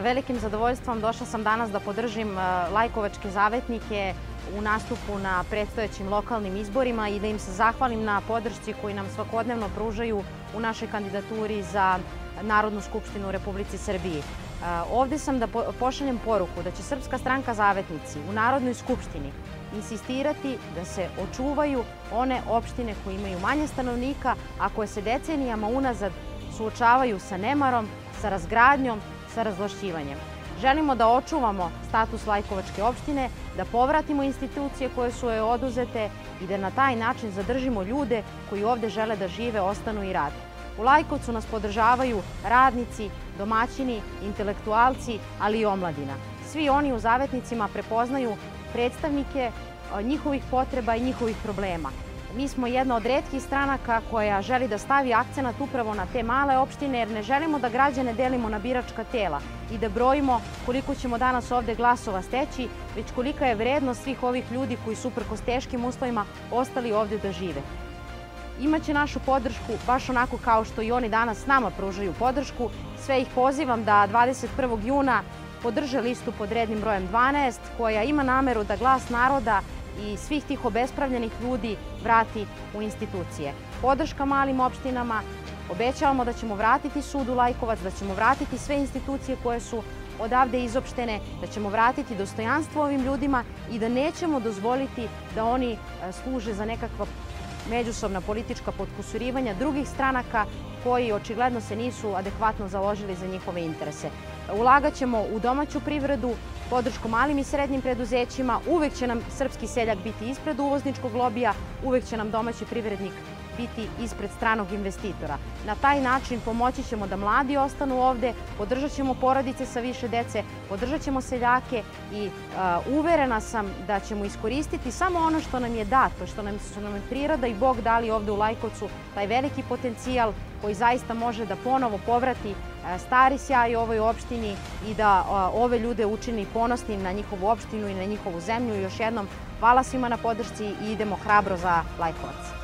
velikim zadovoljstvom došla sam danas da podržim lajkovačke zavetnike u nastupu na predstojećim lokalnim izborima i da im se zahvalim na podršci koju nam svakodnevno pružaju u našoj kandidaturi za Narodnu skupštinu u Republici Srbiji. Ovde sam da pošaljem poruku da će Srpska stranka Zavetnici u Narodnoj skupštini insistirati da se očuvaju one opštine koje imaju manje stanovnika, a koje se decenijama unazad suočavaju sa nemarom, sa razgradnjom, sa razvlašćivanjem. Želimo da očuvamo status Lajkovačke opštine, da povratimo institucije koje su joj oduzete i da na taj način zadržimo ljude koji ovde žele da žive, ostanu i rade. U Lajkovcu nas podržavaju radnici, domaćini, intelektualci, ali i omladina. Svi oni u zavetnicima prepoznaju predstavnike njihovih potreba i njihovih problema. Mi smo jedna od redkih stranaka koja želi da stavi akcenat upravo na te male opštine, jer ne želimo da građane delimo na biračka tela i da brojimo koliko ćemo danas ovde glasova steći, već kolika je vrednost svih ovih ljudi koji su uprkos teškim uslovima ostali ovde da žive. Imaće našu podršku baš onako kao što i oni danas nama pružaju podršku. Sve ih pozivam da 21. juna podrže listu pod rednim brojem 12 koja ima nameru da glas naroda i svih tih obespravljenih ljudi vrati u institucije. Podrška malim opštinama, obećavamo da ćemo vratiti sud u Lajkovac, da ćemo vratiti sve institucije koje su odavde izopštene, da ćemo vratiti dostojanstvo ovim ljudima i da nećemo dozvoliti da oni e, služe za nekakva međusobna politička potkusurivanja drugih stranaka koji očigledno se nisu adekvatno založili za njihove interese. Ulagat ćemo u domaću privredu, podršku malim i srednjim preduzećima, uvek će nam srpski seljak biti ispred uvozničkog lobija, uvek će nam domaći privrednik biti ispred stranog investitora. Na taj način pomoći ćemo da mladi ostanu ovde, podržat ćemo porodice sa više dece, podržat ćemo seljake i uverena sam da ćemo iskoristiti samo ono što nam je dato, što nam, što nam je priroda i Bog dali ovde u Lajkovcu, taj veliki potencijal koji zaista može da ponovo povrati stari sjaj ovoj opštini i da ove ljude učini ponosnim na njihovu opštinu i na njihovu zemlju. Još jednom, hvala svima na podršci i idemo hrabro za Lajkovac.